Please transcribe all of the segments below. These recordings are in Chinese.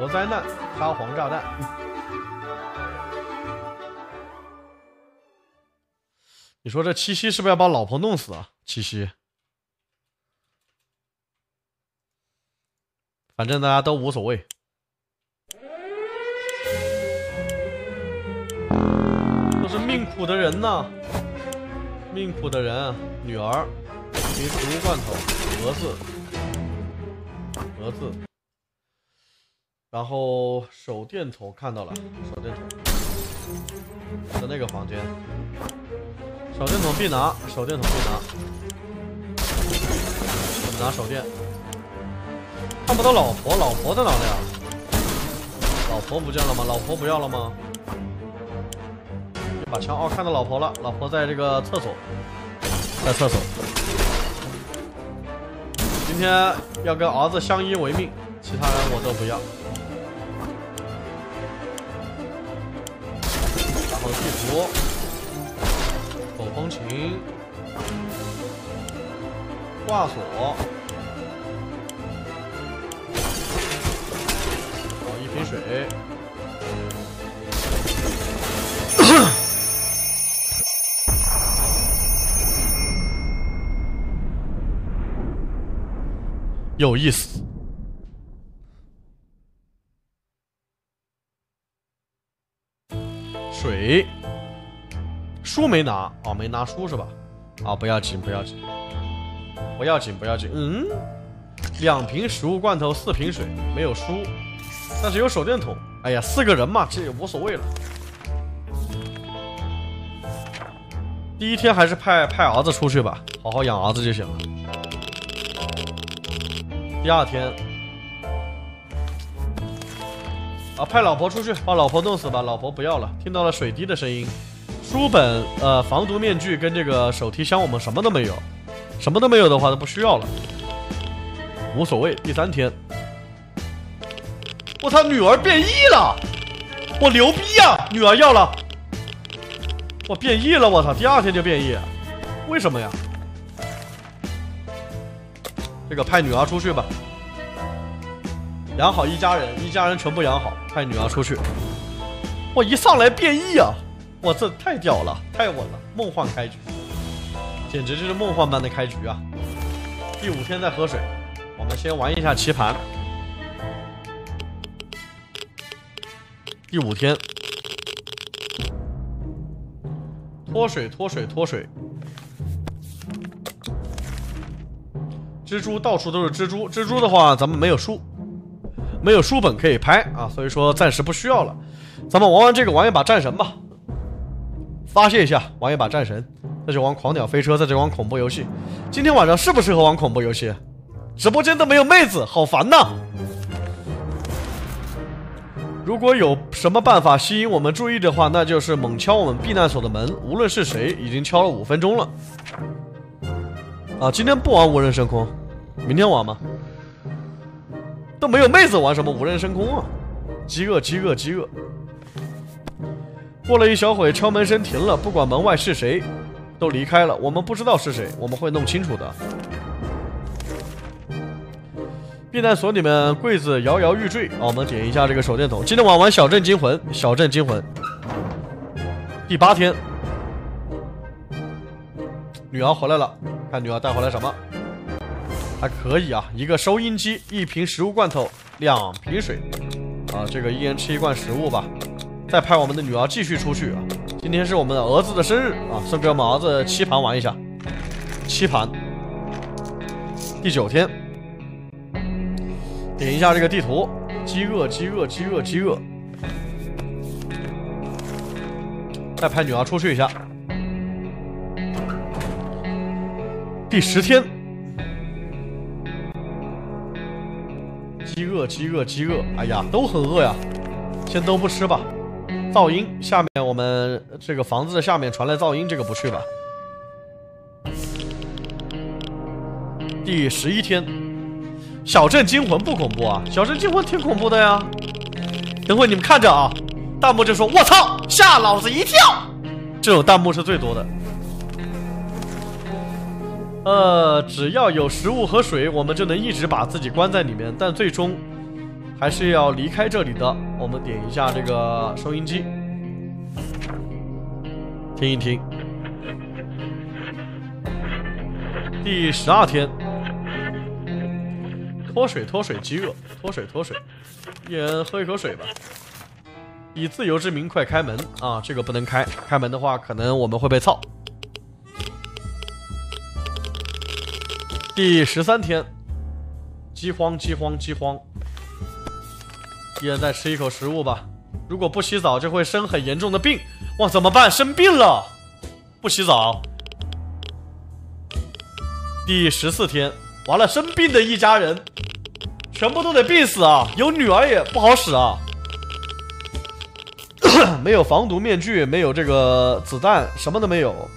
核灾难，沙皇炸弹。你说这七夕是不是要把老婆弄死啊？七夕，反正大家都无所谓。都是命苦的人呐，命苦的人，女儿，一瓶食物罐头，盒子，盒子，然后手电筒看到了，手电筒在那个房间，手电筒必拿，手电筒必拿，我拿手电，看不到老婆，老婆在哪里啊？老婆不见了吗？老婆不要了吗？一把枪哦，看到老婆了，老婆在这个厕所，在厕所。今天要跟儿子相依为命，其他人我都不要。然后地图，口风琴，挂锁，哦，一瓶水。有意思。书没拿哦，没拿书是吧？啊，不要紧，不要紧，不要紧，不要紧。嗯，两瓶食物罐头，四瓶水，没有书，但是有手电筒。哎呀，四个人嘛，这也无所谓了。第一天还是派派儿子出去吧，好好养儿子就行了。第二天，啊，派老婆出去把老婆弄死吧，老婆不要了。听到了水滴的声音，书本、呃，防毒面具跟这个手提箱，我们什么都没有，什么都没有的话都不需要了，无所谓。第三天，我操，女儿变异了，我牛逼呀，女儿要了，我变异了，我操，第二天就变异，为什么呀？这个派女儿出去吧，养好一家人，一家人全部养好，派女儿出去。我一上来变异啊！我这太屌了，太稳了，梦幻开局，简直就是梦幻般的开局啊！第五天再喝水，我们先玩一下棋盘。第五天，脱水，脱水，脱水。蜘蛛到处都是蜘蛛，蜘蛛的话咱们没有书，没有书本可以拍啊，所以说暂时不需要了。咱们玩完这个玩一把战神吧，发泄一下，玩一把战神，再去玩狂鸟飞车，再去玩恐怖游戏。今天晚上适不适合玩恐怖游戏？直播间都没有妹子，好烦呐！如果有什么办法吸引我们注意的话，那就是猛敲我们避难所的门，无论是谁，已经敲了五分钟了。啊，今天不玩无人升空。明天玩吗？都没有妹子玩什么无人升空啊！饥饿，饥饿，饥饿。过了一小会，敲门声停了，不管门外是谁，都离开了。我们不知道是谁，我们会弄清楚的。避难所里面柜子摇摇欲坠啊！我们点一下这个手电筒。今天晚玩小镇惊魂，小镇惊魂。第八天，女儿回来了，看女儿带回来什么。还可以啊，一个收音机，一瓶食物罐头，两瓶水，啊，这个一人吃一罐食物吧。再派我们的女儿继续出去啊。今天是我们的儿子的生日啊，送给我们儿子棋盘玩一下。棋盘。第九天，点一下这个地图，饥饿，饥饿，饥饿，饥饿。再派女儿出去一下。第十天。饥饿，饥饿，饥饿！哎呀，都很饿呀，先都不吃吧。噪音，下面我们这个房子的下面传来噪音，这个不去吧。第十一天，小镇惊魂不恐怖啊？小镇惊魂挺恐怖的呀。等会你们看着啊，弹幕就说：“我操，吓老子一跳！”这种弹幕是最多的。呃，只要有食物和水，我们就能一直把自己关在里面。但最终还是要离开这里的。我们点一下这个收音机，听一听。第十二天，脱水脱水饥饿，脱水脱水，一人喝一口水吧。以自由之名快开门啊！这个不能开，开门的话可能我们会被操。第十三天，饥荒饥荒饥荒，一人再吃一口食物吧。如果不洗澡就会生很严重的病，哇，怎么办？生病了，不洗澡。第十四天，完了，生病的一家人，全部都得病死啊！有女儿也不好使啊，没有防毒面具，没有这个子弹，什么都没有。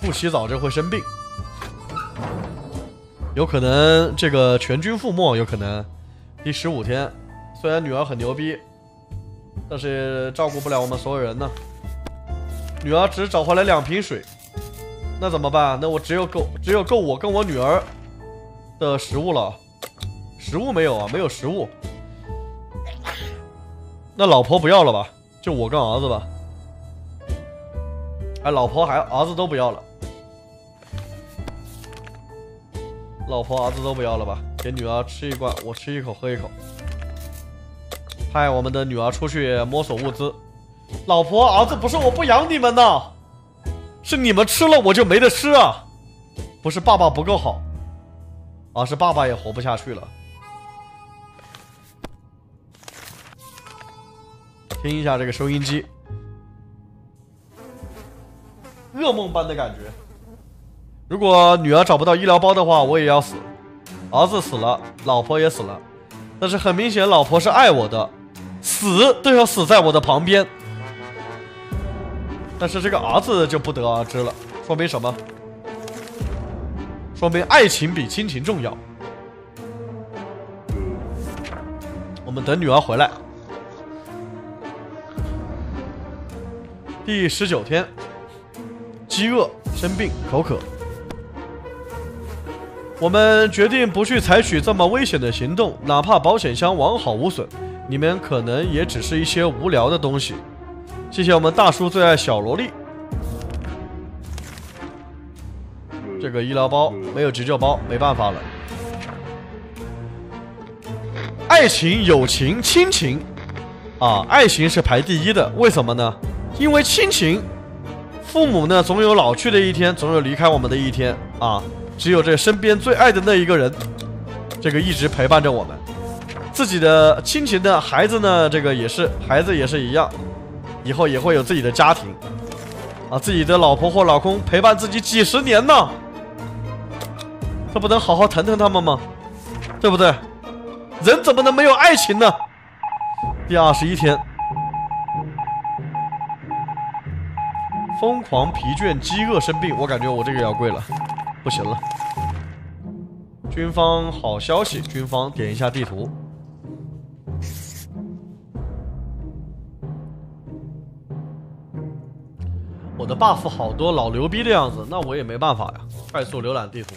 不洗澡就会生病，有可能这个全军覆没，有可能。第十五天，虽然女儿很牛逼，但是照顾不了我们所有人呢。女儿只找回来两瓶水。那怎么办？那我只有够，只有够我跟我女儿的食物了。食物没有啊，没有食物。那老婆不要了吧？就我跟儿子吧。哎，老婆还儿子都不要了。老婆儿子都不要了吧？给女儿吃一罐，我吃一口，喝一口。派我们的女儿出去摸索物资。老婆儿子不是我不养你们呢。是你们吃了我就没得吃啊！不是爸爸不够好，而是爸爸也活不下去了。听一下这个收音机，噩梦般的感觉。如果女儿找不到医疗包的话，我也要死。儿子死了，老婆也死了，但是很明显，老婆是爱我的，死都要死在我的旁边。但是这个儿子就不得而知了，说明什么？说明爱情比亲情重要。我们等女儿回来。第十九天，饥饿、生病、口渴，我们决定不去采取这么危险的行动，哪怕保险箱完好无损，你们可能也只是一些无聊的东西。谢谢我们大叔最爱小萝莉。这个医疗包没有急救包，没办法了。爱情、友情、亲情，啊，爱情是排第一的。为什么呢？因为亲情，父母呢总有老去的一天，总有离开我们的一天啊。只有这身边最爱的那一个人，这个一直陪伴着我们。自己的亲情的孩子呢，这个也是孩子也是一样。以后也会有自己的家庭，啊，自己的老婆或老公陪伴自己几十年呢，这不能好好疼疼他们吗？对不对？人怎么能没有爱情呢？第二十一天，疯狂、疲倦、饥饿、生病，我感觉我这个要跪了，不行了。军方好消息，军方点一下地图。我的 buff 好多老牛逼的样子，那我也没办法呀。快速浏览地图，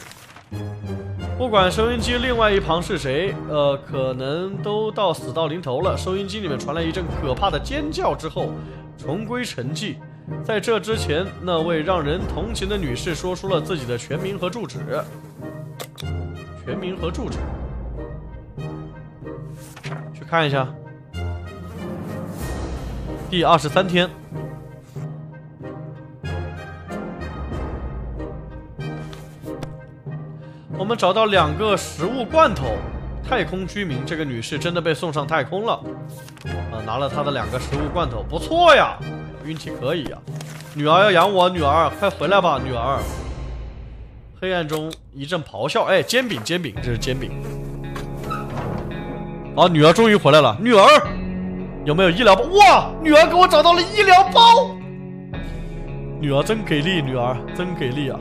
不管收音机另外一旁是谁，呃，可能都到死到临头了。收音机里面传来一阵可怕的尖叫之后，重归沉寂。在这之前，那位让人同情的女士说出了自己的全名和住址。全名和住址，去看一下。第二十三天。我们找到两个食物罐头，太空居民这个女士真的被送上太空了，啊，拿了她的两个食物罐头，不错呀，运气可以呀。女儿要养我，女儿快回来吧，女儿。黑暗中一阵咆哮，哎，煎饼，煎饼，这是煎饼。啊，女儿终于回来了，女儿有没有医疗包？哇，女儿给我找到了医疗包，女儿真给力，女儿真给力啊。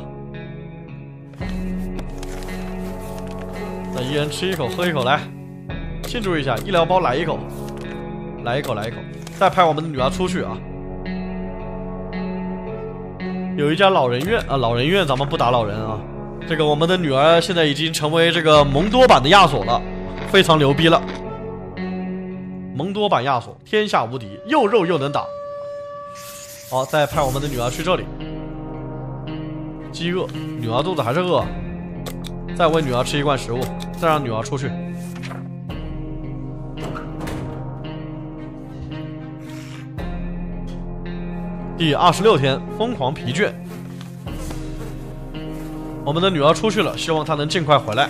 那一人吃一口，喝一口，来庆祝一下！医疗包来一口，来一口，来一口，再派我们的女儿出去啊！有一家老人院啊，老人院咱们不打老人啊，这个我们的女儿现在已经成为这个蒙多版的亚索了，非常牛逼了。蒙多版亚索，天下无敌，又肉又能打。好，再派我们的女儿去这里。饥饿，女儿肚子还是饿。再喂女儿吃一罐食物，再让女儿出去。第二十六天，疯狂疲倦。我们的女儿出去了，希望她能尽快回来。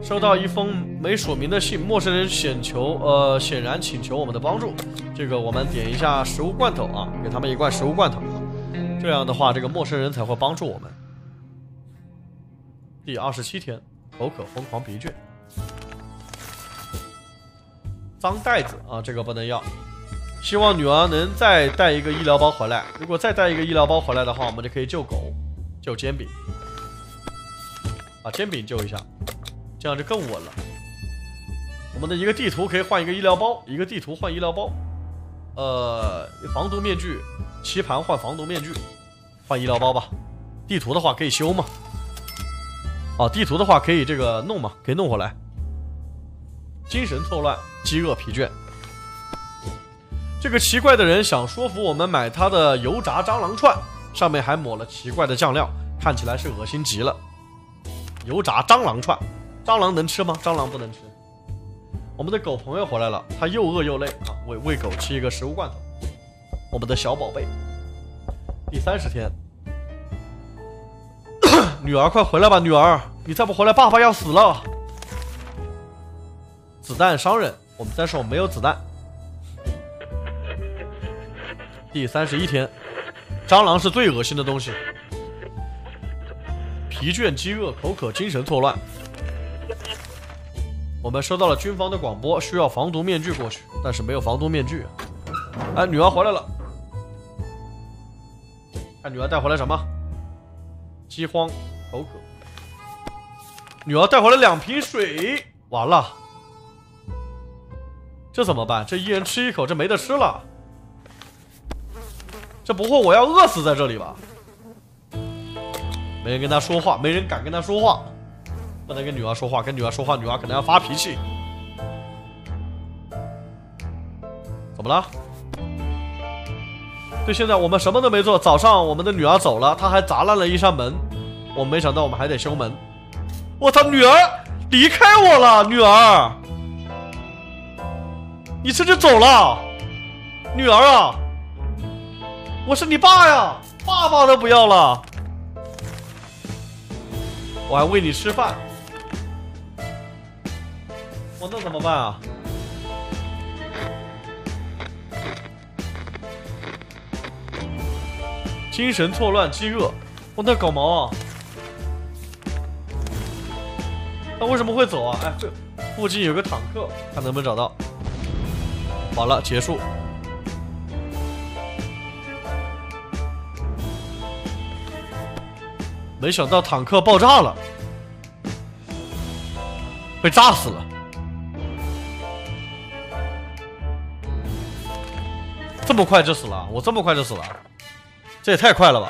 收到一封没署名的信，陌生人请求，呃，显然请求我们的帮助。这个我们点一下食物罐头啊，给他们一罐食物罐头。这样的话，这个陌生人才会帮助我们。第二十七天，口渴，疯狂疲倦。脏袋子啊，这个不能要。希望女儿能再带一个医疗包回来。如果再带一个医疗包回来的话，我们就可以救狗，救煎饼，把煎饼救一下，这样就更稳了。我们的一个地图可以换一个医疗包，一个地图换医疗包。呃，防毒面具。棋盘换防毒面具，换医疗包吧。地图的话可以修吗？哦，地图的话可以这个弄嘛，可以弄回来。精神错乱，饥饿疲倦。这个奇怪的人想说服我们买他的油炸蟑螂串，上面还抹了奇怪的酱料，看起来是恶心极了。油炸蟑螂串，蟑螂能吃吗？蟑螂不能吃。我们的狗朋友回来了，他又饿又累啊，喂喂狗吃一个食物罐头。我们的小宝贝，第三十天，女儿快回来吧，女儿，你再不回来，爸爸要死了。子弹商人，我们但是我没有子弹。第三十一天，蟑螂是最恶心的东西。疲倦、饥饿、口渴、精神错乱。我们收到了军方的广播，需要防毒面具过去，但是没有防毒面具。哎，女儿回来了。看女儿带回来什么？饥荒、口渴。女儿带回来两瓶水，完了，这怎么办？这一人吃一口，这没得吃了。这不会我要饿死在这里吧？没人跟他说话，没人敢跟他说话，不能跟女儿说话，跟女儿说话，女儿可能要发脾气。怎么了？对，现在我们什么都没做。早上我们的女儿走了，她还砸烂了一扇门。我没想到我们还得修门。我操，女儿离开我了，女儿，你这就走了，女儿啊，我是你爸呀，爸爸都不要了，我还喂你吃饭，我那怎么办啊？精神错乱，饥饿，我那搞毛啊！他为什么会走啊？哎，这附近有个坦克，看能不能找到。好了，结束。没想到坦克爆炸了，被炸死了。这么快就死了？我这么快就死了？这也太快了吧！